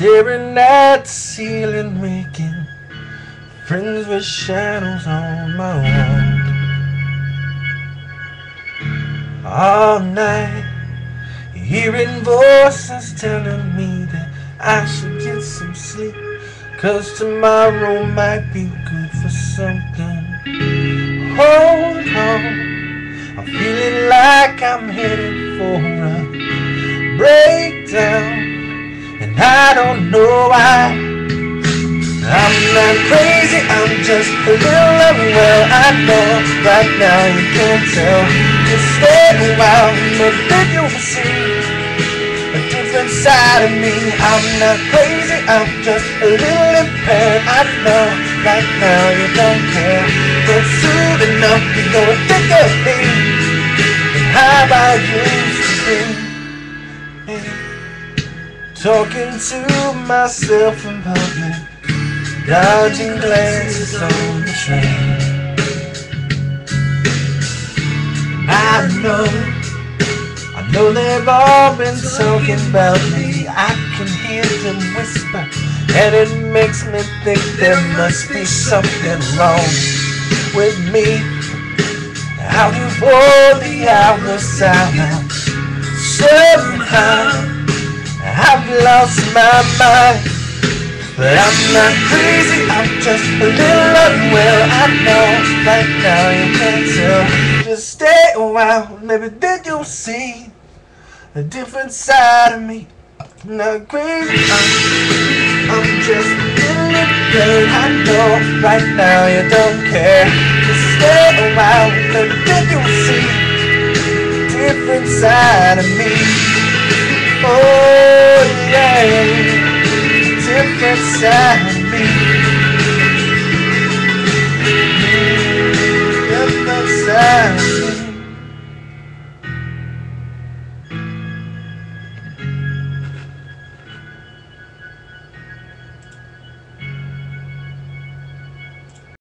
at the ceiling making friends with shadows on my wall. All night, hearing voices telling me that I should get some sleep. Cause tomorrow might be good for something. Hold on. I'm feeling like I'm headed for a breakdown. Don't know why. I'm not crazy, I'm just a little unwell. I know right now you can't tell. Just stay a while, but then you'll see a different side of me. I'm not crazy, I'm just a little impaired. I know right now you don't care, Talking to myself in public, dodging glances on the train. I know, I know they've all been talking about me. I can hear them whisper, and it makes me think there must be something wrong with me. Out of all the hours out, somehow lost my mind. But I'm not crazy, I'm just a little unwell. I know right now you can't tell. Just stay a while, maybe then you'll see a different side of me. I'm not crazy, I'm, I'm just a little impaired. I know right now you don't care. Just stay a while, maybe then you'll see a different side of me. Oh side.